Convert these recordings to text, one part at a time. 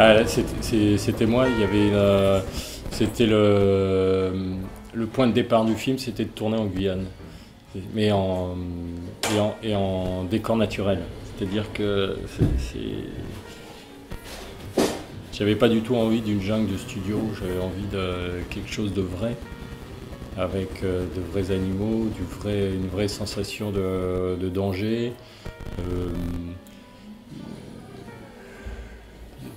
Ah, c'était moi, il y avait c'était le, le point de départ du film, c'était de tourner en Guyane, mais en et en, décor naturel. C'est-à-dire que j'avais pas du tout envie d'une jungle de studio, j'avais envie de quelque chose de vrai, avec euh, de vrais animaux, du vrai, une vraie sensation de, danger. Euh,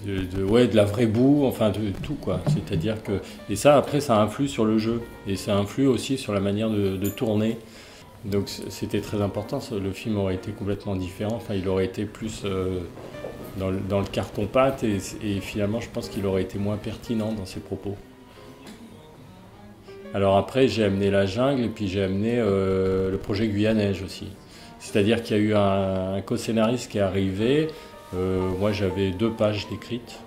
de, ouais, de la vraie boue, enfin de, tout quoi. C'est-à-dire que et ça après ça influe sur le jeu et ça influe aussi sur la manière de, tourner. Donc c'était très important. Le film aurait été complètement différent. Enfin, il aurait été plus euh, dans, le, carton pâte et, finalement je pense qu'il aurait été moins pertinent dans ses propos. Alors après j'ai amené la jungle et puis j'ai amené euh, le projet Guyanège aussi. C'est-à-dire qu'il y a eu un, co-scénariste qui est arrivé euh, moi, j'avais deux pages décrites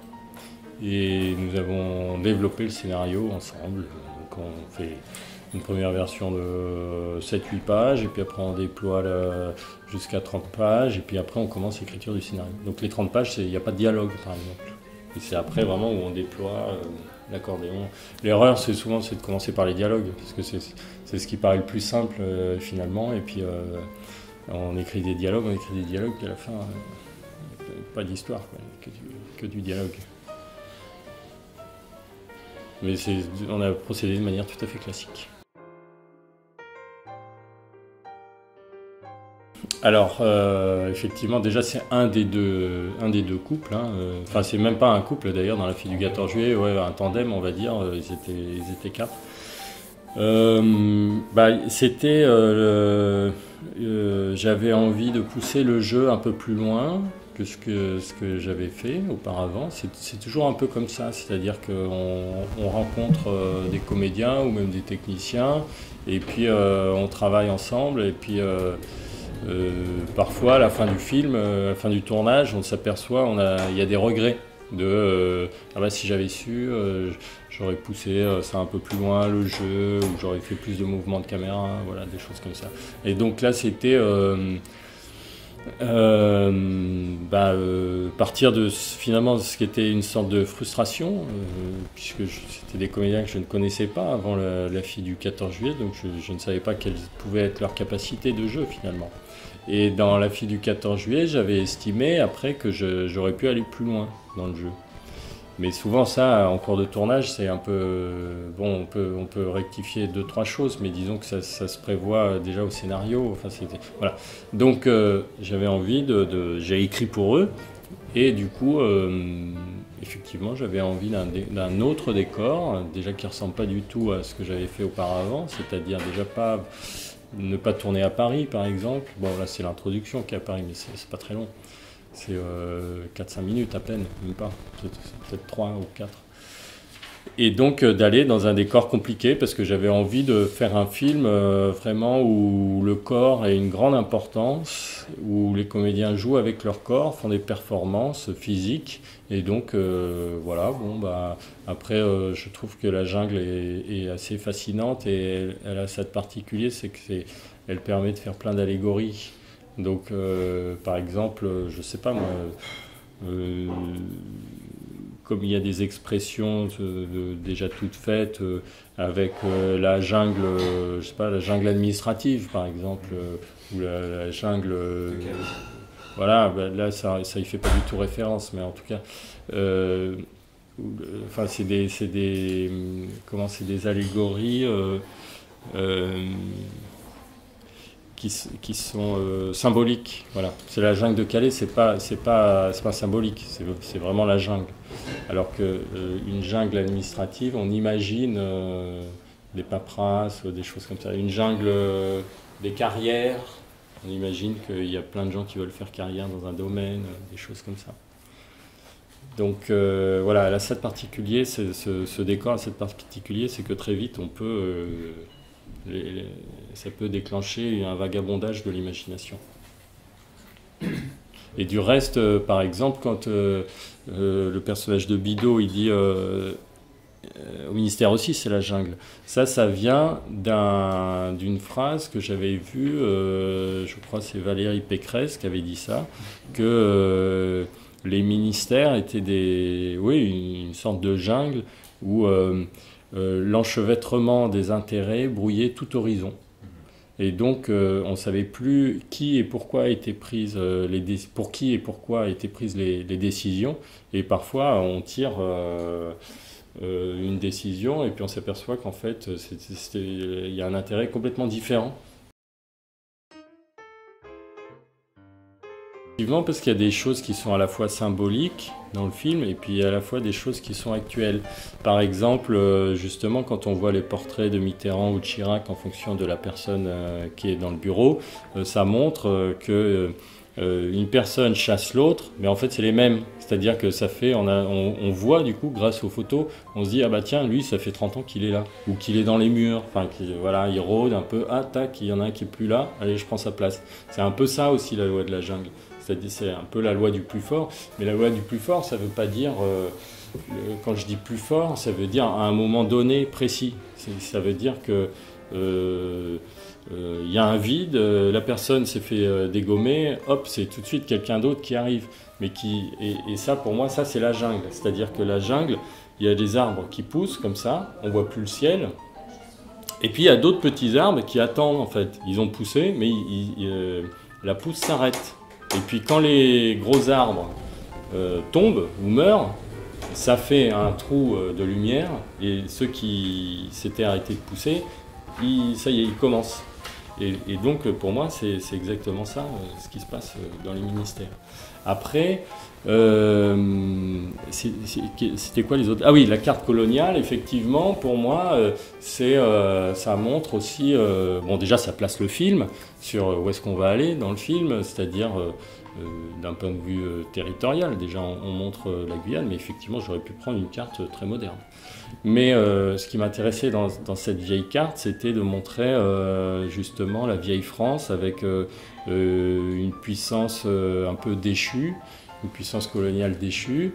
et nous avons développé le scénario ensemble. Une première version de 7-8 pages, et puis après on déploie jusqu'à 30 pages, et puis après on commence l'écriture du scénario. Donc les 30 pages, il n'y a pas de dialogue par exemple. Et c'est après vraiment où on déploie euh, l'accordéon. L'erreur, c'est souvent c'est de commencer par les dialogues, parce que c'est ce qui paraît le plus simple euh, finalement, et puis on écrit des dialogues, on écrit des dialogues, puis à la fin pas d'histoire, que, du dialogue. Mais on a procédé de manière tout à fait classique. Alors, euh, effectivement, déjà, c'est un des deux, un des deux couples. Hein, euh, enfin, c'est même pas un couple d'ailleurs dans la fille du 14 juillet, ouais, un tandem, on va dire. Euh, ils étaient, ils étaient quatre. bah, c'était, j'avais envie de pousser le jeu un peu plus loin que ce que, ce que j'avais fait auparavant. C'est toujours un peu comme ça, c'est-à-dire qu'on on rencontre des comédiens ou même des techniciens, et puis on travaille ensemble, et puis parfois à la fin du film, à la fin du tournage, on s'aperçoit, il y a des regrets de ah bah, si j'avais su, j'aurais poussé ça un peu plus loin le jeu, ou j'aurais fait plus de mouvements de caméra, voilà, des choses comme ça. Et donc là, c'était euh, bah, euh, partir de finalement ce qui était une sorte de frustration, euh, puisque c'était des comédiens que je ne connaissais pas avant la, fille du 14 juillet, donc je, ne savais pas quelle pouvait être leur capacité de jeu finalement. Et dans la fille du 14 juillet, j'avais estimé après que j'aurais pu aller plus loin dans le jeu. Mais souvent, ça, en cours de tournage, c'est un peu. Bon, on peut, on peut rectifier deux, trois choses, mais disons que ça, se prévoit déjà au scénario. Enfin, voilà. Donc, euh, j'avais envie de. J'ai écrit pour eux, et du coup, euh, effectivement, j'avais envie d'un autre décor, déjà qui ne ressemble pas du tout à ce que j'avais fait auparavant, c'est-à-dire déjà pas. Ne pas tourner à Paris, par exemple. Bon, là, c'est l'introduction qui est à Paris, mais c'est pas très long. C'est 4-5 euh, minutes à peine, même pas, peut-être 3 ou 4. Et donc euh, d'aller dans un décor compliqué parce que j'avais envie de faire un film euh, vraiment où le corps a une grande importance, où les comédiens jouent avec leur corps, font des performances physiques. Et donc voilà, bon bah après je trouve que la jungle est, assez fascinante et elle, a cette particulier, c'est que elle permet de faire plein d'allégories donc, euh, par exemple, je sais pas moi, euh, comme il y a des expressions déjà toutes faites euh, avec la jungle, je sais pas, la jungle administrative, par exemple, ou la, jungle. voilà, ben là, ça, ça y fait pas du tout référence, mais en tout cas. Enfin, c'est des, des, comment, c'est des allégories qui, sont euh, symboliques. Voilà. C'est la jungle de Calais, c'est pas, c'est pas, c'est pas symbolique, c'est, vraiment la jungle. Alors que euh, jungle administrative, on imagine euh, des paperasses, des choses comme ça. Une jungle des carrières, on imagine qu'il y a plein de gens qui veulent faire carrière dans un domaine, des choses comme ça. Donc voilà, ce, décor a cette particulier, c'est que très vite on peut ça peut déclencher un vagabondage de l'imagination. Et du reste, par exemple, quand le personnage de Bido, il dit au ministère aussi, c'est la jungle. Ça, ça vient d'une phrase que j'avais vue, je crois c'est Valérie Pécresse qui avait dit ça, que les ministères étaient des, oui, une sorte de jungle où euh, euh, l'enchevêtrement des intérêts brouillait tout horizon. Et donc, euh, on ne savait plus qui et pourquoi étaient prises les pour qui et pourquoi étaient prises les, les décisions. Et parfois, on tire une décision et puis on s'aperçoit qu'en fait, il y a un intérêt complètement différent Effectivement, parce qu'il y a des choses qui sont à la fois symboliques dans le film et puis à la fois des choses qui sont actuelles. Par exemple, euh, justement, quand on voit les portraits de Mitterrand ou de Chirac en fonction de la personne euh, qui est dans le bureau, euh, ça montre que une personne chasse l'autre, mais en fait c'est les mêmes. C'est-à-dire que ça fait, on, voit du coup, grâce aux photos, on se dit ah bah tiens, lui ça fait 30 ans qu'il est là, ou qu'il est dans les murs. Enfin, voilà, il rôde un peu. Ah tac, il y en a un qui est plus là. Allez, je prends sa place. C'est un peu ça aussi la loi de la jungle. C'est un peu la loi du plus fort. Mais la loi du plus fort, ça ne veut pas dire, euh, quand je dis plus fort, ça veut dire à un moment donné précis. Ça veut dire que euh, euh, il y a un vide, la personne s'est fait dégommer, hop, c'est tout de suite quelqu'un d'autre qui arrive. Mais qui, et, ça, pour moi, ça, c'est la jungle. C'est-à-dire que la jungle, il y a des arbres qui poussent comme ça, on voit plus le ciel. Et puis il y a d'autres petits arbres qui attendent en fait. Ils ont poussé, mais la pousse s'arrête. Et puis quand les gros arbres euh, tombent ou meurent, ça fait un trou euh, de lumière et ceux qui s'étaient arrêtés de pousser, ça y est, ils commencent. Et, donc pour moi, c'est exactement ça euh, ce qui se passe dans les ministères. Après, c'était quoi les autres? Ah oui, la carte coloniale, effectivement, pour moi, c'est, ça montre aussi, bon déjà ça place le film sur où est-ce qu'on va aller dans le film, c'est-à-dire euh, d'un point de vue euh, territorial. Déjà, on, montre euh, la Guyane, mais effectivement, j'aurais pu prendre une carte très moderne. Mais ce qui m'intéressait dans, cette vieille carte, c'était de montrer justement la vieille France avec une puissance un peu déchue, une puissance coloniale déchue.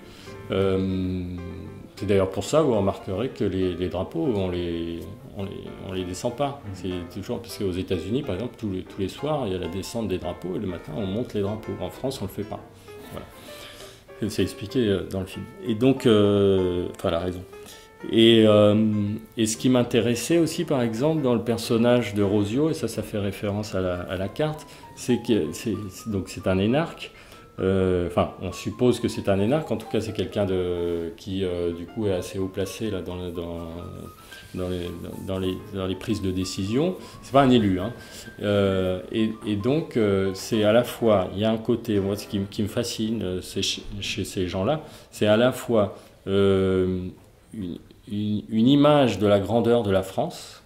C'est d'ailleurs pour ça, vous remarquerez que les, drapeaux, on les, on les, on les descend pas. Mmh. C'est toujours parce qu'aux États-Unis, par exemple, tous les, tous les soirs, il y a la descente des drapeaux et le matin, on monte les drapeaux. En France, on le fait pas. Voilà. C'est expliqué euh, dans le film. Et donc, euh, enfin, la raison. Et, euh, et ce qui m'intéressait aussi, par exemple, dans le personnage de Rosio, et ça, ça fait référence à la, à la carte, c'est que c'est donc c'est un énarque. Enfin, on suppose que c'est un énarque. En tout cas, c'est quelqu'un de qui, du coup, est assez haut placé là dans, dans dans les, dans les, prises de décision. C'est pas un élu. Hein. Euh, et, donc, euh, c'est à la fois, il y a un côté, moi, ce qui, me fascine euh, chez, ces gens-là, c'est à la fois une, image de la grandeur de la France,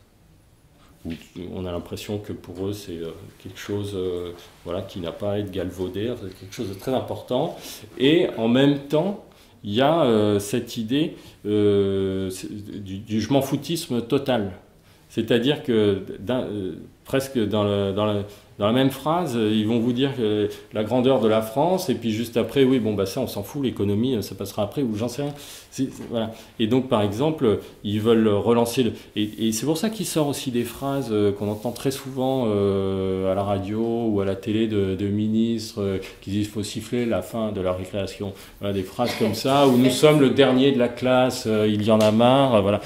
où on a l'impression que pour eux, c'est quelque chose voilà, qui n'a pas à être galvaudé, c'est quelque chose de très important, et en même temps, il y a euh, cette idée euh, du, du, je m'en foutisme total. C'est-à-dire que euh, presque dans, dans, le, dans la même phrase, euh, ils vont vous dire la grandeur de la France, et puis juste après, oui, bon, bah ça, on s'en fout, l'économie, euh, ça passera après, ou j'en sais rien. Et donc, par exemple, ils veulent relancer. Et, c'est pour ça qu'il sort aussi des phrases euh, qu'on entend très souvent à la radio ou à la télé de, ministres qui disent qu'il faut siffler la fin de la récréation. Des phrases comme ça, où nous sommes le dernier de la classe, il y en a marre. voilà.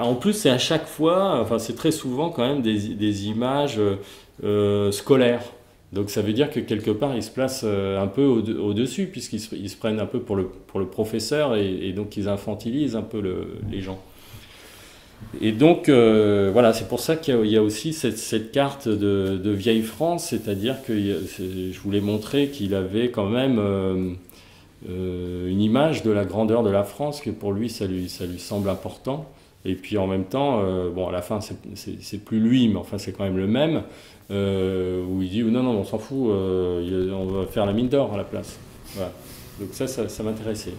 En plus, c'est à chaque fois, enfin, c'est très souvent quand même des images. Euh, scolaire. Donc ça veut dire que quelque part, ils se placent euh, un peu au-dessus, puisqu'ils se, prennent un peu pour le, pour le professeur, et, donc ils infantilisent un peu les gens. Et donc, euh, voilà, c'est pour ça qu'il y, a aussi cette, carte de, vieille France, c'est-à-dire que je voulais montrer qu'il avait quand même une image de la grandeur de la France, que pour lui, ça lui, ça lui semble important. Et puis en même temps, bon, à la fin, c'est plus lui, mais enfin, c'est quand même le même. Euh, où il dit non, non, on s'en fout, euh, on va faire la mine d'or à la place. Voilà. Donc ça, ça, ça m'intéressait.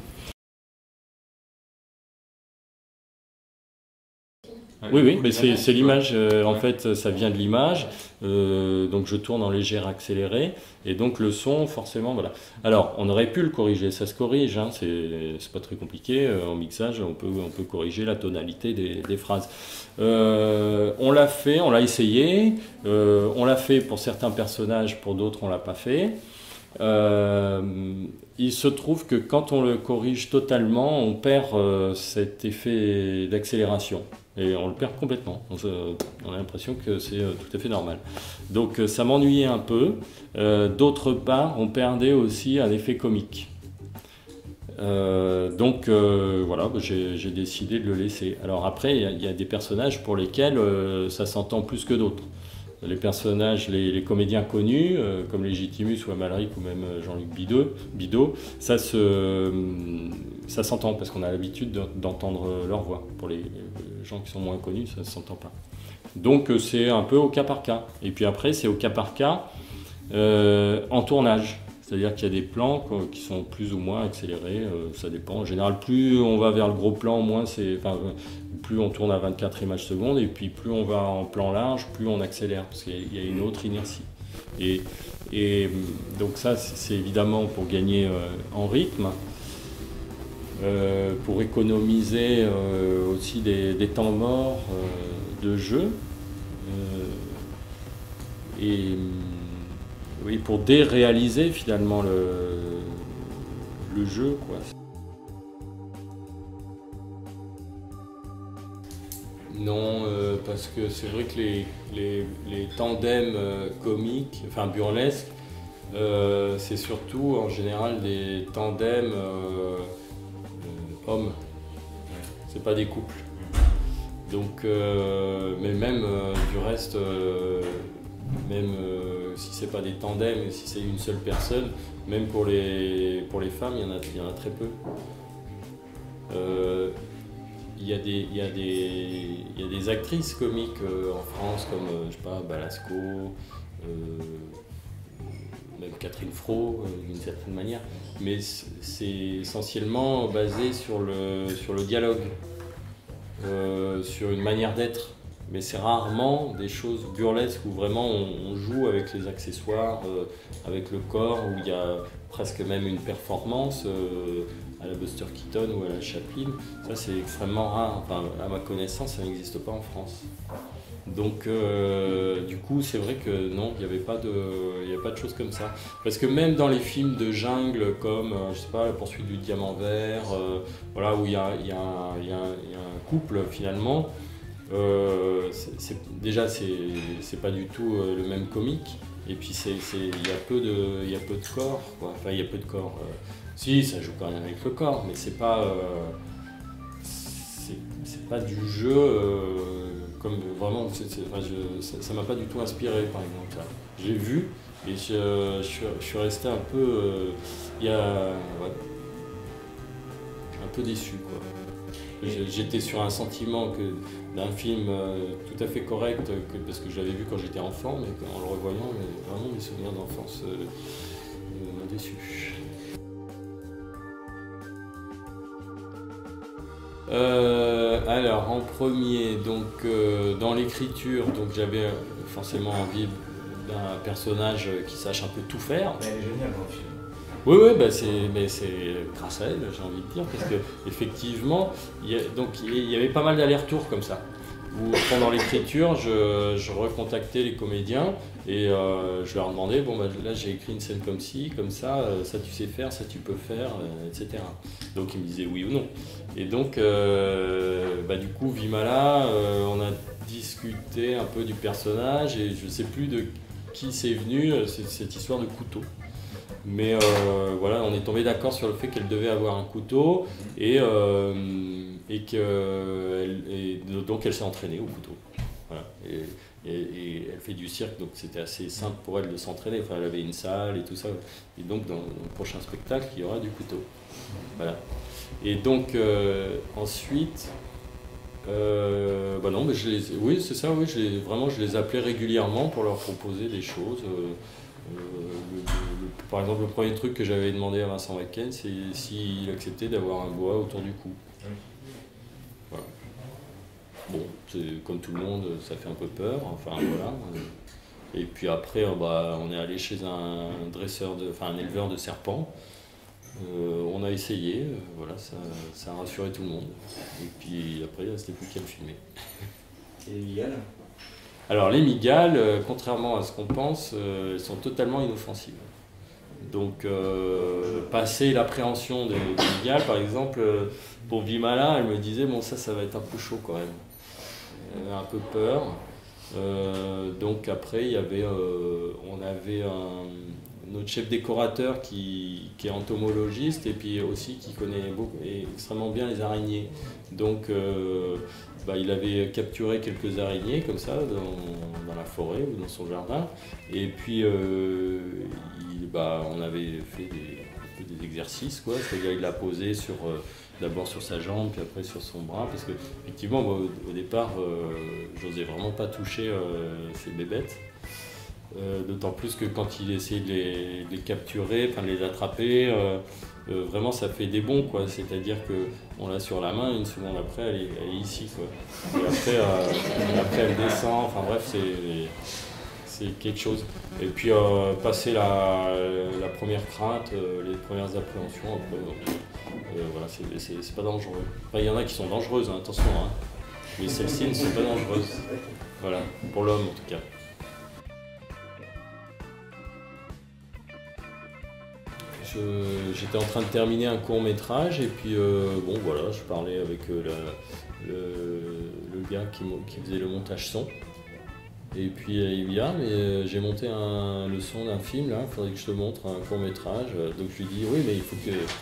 Oui, oui, mais c'est l'image. Euh, en fait, ça vient de l'image. Euh, donc je tourne en légère accéléré. Et donc le son, forcément, voilà. Alors, on aurait pu le corriger. Ça se corrige, hein, c'est pas très compliqué. Euh, en mixage, on peut, on peut corriger la tonalité des, des phrases. on l'a fait, on l'a essayé. on l'a fait pour certains personnages, pour d'autres, on l'a pas fait. il se trouve que quand on le corrige totalement, on perd cet effet d'accélération et on le perd complètement. On, a l'impression que c'est euh, tout à fait normal. Donc euh, ça m'ennuyait un peu. Euh, d'autre part, on perdait aussi un effet comique. donc voilà, bah, j'ai décidé de le laisser. Alors après, il y, a des personnages pour lesquels ça s'entend plus que d'autres. Les personnages, les, comédiens connus, comme Légitimus ou Amalric ou même Jean-Luc Bidot, ça se ça s'entend parce qu'on a l'habitude d'entendre leur voix. Pour les gens qui sont moins connus, ça ne s'entend pas. Donc euh, c'est un peu au cas par cas. Et puis après, c'est au cas par cas euh, en tournage. C'est-à-dire qu'il y a des plans qui sont plus ou moins accélérés, euh, ça dépend. En général, plus on va vers le gros plan, moins c'est, plus on tourne à 24 images secondes, et puis plus on va en plan large, plus on accélère, parce qu'il y a une autre inertie. Et donc ça, c'est évidemment pour gagner en rythme. Euh, pour économiser euh, aussi des, temps morts euh, de jeu et oui, pour déréaliser finalement le, le jeu. Quoi. Non, parce que c'est vrai que les, les, les tandems comiques, enfin burlesques, c'est surtout en général des tandems hommes. C'est pas des couples. Donc, euh, mais même euh, du reste, euh, même si c'est pas des tandems, si c'est une seule personne, même pour les, pour les femmes, il y en a, y en a très peu. Il y, a des, y il y a des actrices comiques en France comme, je sais pas, Balasco, même Catherine Fro, d'une certaine manière mais c'est essentiellement basé sur le, dialogue, euh, sur une manière d'être. Mais c'est rarement des choses burlesques où vraiment on, joue avec les accessoires, euh, avec le corps, où il y a presque même une performance euh, à la Buster Keaton ou à la Chaplin. Ça c'est extrêmement rare. Enfin, à ma connaissance, ça n'existe pas en France. Donc, euh, du coup, c'est vrai que non, il n'y avait, pas de, avait pas de choses comme ça. Parce que même dans les films de jungle, comme, euh, je sais pas, La poursuite du diamant vert, euh, voilà, où il y a, un couple finalement, déjà, c'est pas du tout le même comique. Et puis, il y, a peu de, y a peu de corps. Enfin, il y a peu de corps. si, ça joue quand même avec le corps, mais c'est pas. c'est pas du jeu comme vraiment, ça m'a pas du tout inspiré par exemple. J'ai vu et je, suis resté un peu, euh, il y a, un peu déçu J'étais sur un sentiment d'un film euh, tout à fait correct que, parce que je l'avais vu quand j'étais enfant, mais en le revoyant, vraiment mes souvenirs d'enfance euh, m'ont déçu. Euh, alors, en premier, donc euh, dans l'écriture, donc j'avais forcément envie d'un personnage qui sache un peu tout faire. Elle est géniale dans le film. Oui, oui, bah c'est, grâce à elle, j'ai envie de dire, parce que effectivement, il y, donc, il y avait pas mal d'allers-retours comme ça où pendant l'écriture, je, recontactais les comédiens et euh, je leur demandais bon, bah, là j'ai écrit une scène comme ci, comme ça, euh, ça tu sais faire, ça tu peux faire, euh, etc. Donc ils me disaient oui ou non. Et donc, bah, du coup, Vimala, on a discuté un peu du personnage et je ne sais plus de qui c'est venu, cette histoire de couteau. Mais voilà, on est tombé d'accord sur le fait qu'elle devait avoir un couteau et et, que, donc elle s'est entraînée au couteau. Et, elle fait du cirque, donc c'était assez simple pour elle de s'entraîner. Enfin, elle avait une salle et tout ça. Et donc, dans, le prochain spectacle, il y aura du couteau. Voilà. Et donc, euh, ensuite, euh, bah non, mais je les, oui, c'est ça, oui, je vraiment, je les appelais régulièrement pour leur proposer des choses. Euh, par exemple, le premier truc que j'avais demandé à Vincent Wacken, c'est s'il acceptait d'avoir un bois autour du cou. Comme tout le monde, ça fait un peu peur. Enfin voilà. Et puis après, bah, on est allé chez un dresseur, de, enfin un éleveur de serpents. on a essayé, voilà, ça, ça, a rassuré tout le monde. Et puis après, c'était plus qu'à le filmer. Et les migales? Alors les migales, contrairement à ce qu'on pense, elles sont totalement inoffensives. Donc, euh, passer l'appréhension des, des par exemple, euh, pour Vimala, elle me disait Bon, ça, ça va être un peu chaud quand même. Avait un peu peur. Euh, donc, après, il y avait, on avait notre chef décorateur qui, est entomologiste et puis aussi qui connaît beaucoup, extrêmement bien les araignées. Donc, bah, il avait capturé quelques araignées comme ça dans, la forêt ou dans son jardin. Et puis, bah, on avait fait des, des exercices, quoi. C'est-à-dire, il l'a posé sur, euh, d'abord sur sa jambe, puis après sur son bras, parce que, effectivement, au, départ, euh, j'osais vraiment pas toucher euh, ces bébêtes. D'autant plus que quand il essayait de les, capturer, enfin de les attraper, vraiment ça fait des bons quoi. C'est-à-dire qu'on l'a sur la main, une seconde après elle est, ici quoi. Et après, après elle descend, enfin bref c'est quelque chose. Et puis euh, passer la, première crainte, euh, les premières appréhensions, après, euh, voilà, c'est pas dangereux. Il y en a qui sont dangereuses, hein, attention, hein. mais celles-ci ne sont pas dangereuses. Voilà, pour l'homme en tout cas. J'étais en train de terminer un court métrage et puis bon voilà, je parlais avec le, gars qui faisait le montage son. Et puis il me dit Ah, mais j'ai monté un, le son d'un film, là, il faudrait que je te montre un court métrage. Donc je lui dis Oui, mais il faut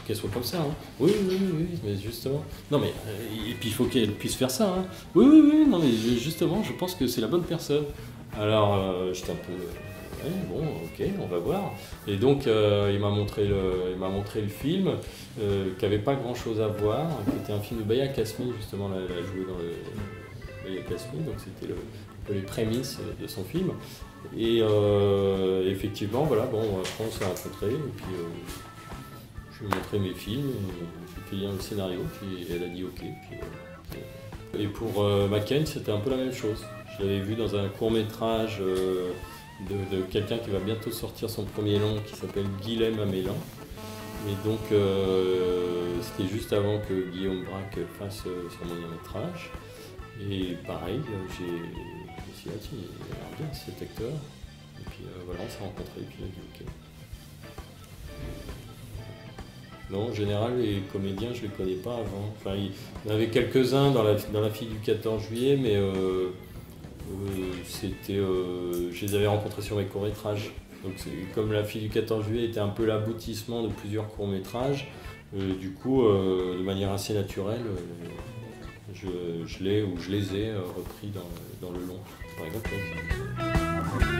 qu'elle soit comme ça. Hein. Oui, oui, oui, oui, mais justement. Non, mais et puis il faut qu'elle puisse faire ça. Hein. Oui, oui, oui, non, mais justement, je pense que c'est la bonne personne. Alors euh, j'étais un peu. Bon, ok, on va voir. Et donc il m'a montré le, il montré le film, qui n'avait pas grand chose à voir, qui était un film de Baya Kasmi, justement, elle a joué dans le Baya Kasmi, donc c'était le les prémices de son film. Et euh, effectivement, voilà, bon, après on s'est rencontrés, et puis euh, je lui ai montré mes films, j'ai fait un scénario, puis elle a dit ok. et pour euh, c'était un peu la même chose. Je l'avais vu dans un court métrage euh, de, quelqu'un qui va bientôt sortir son premier long qui s'appelle Guilhem Amélan. Et donc c'était juste avant que Guillaume Braque fasse son moyen métrage. Et pareil, j'ai ah tiens, il a l'air bien cet acteur. Et puis euh, voilà, on s'est rencontrés et puis il a dit ok. Non, en général, les comédiens, je ne les connais pas avant. Enfin, il y en avait quelques-uns dans la, dans la fille du 14 juillet, mais euh, euh, c'était, je les avais rencontrés sur mes courts-métrages. Donc, comme la fille du 14 juillet était un peu l'aboutissement de plusieurs courts-métrages, du coup, de manière assez naturelle, je, je l'ai ou je les ai repris dans, dans le long par exemple.